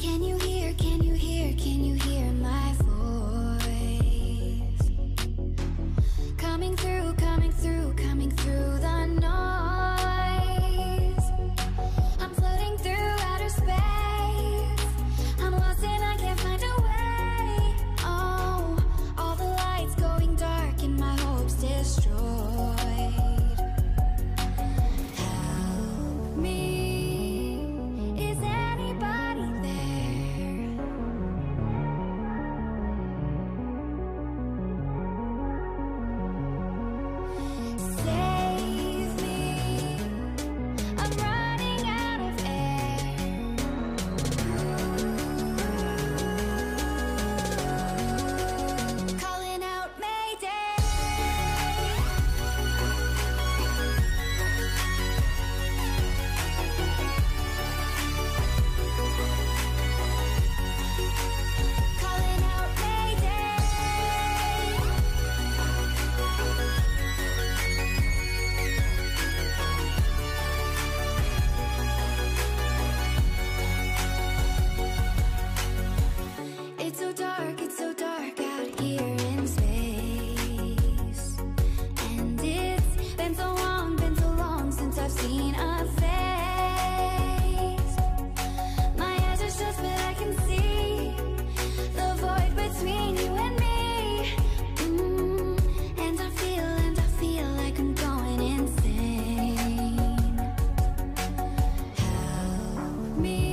Can you me.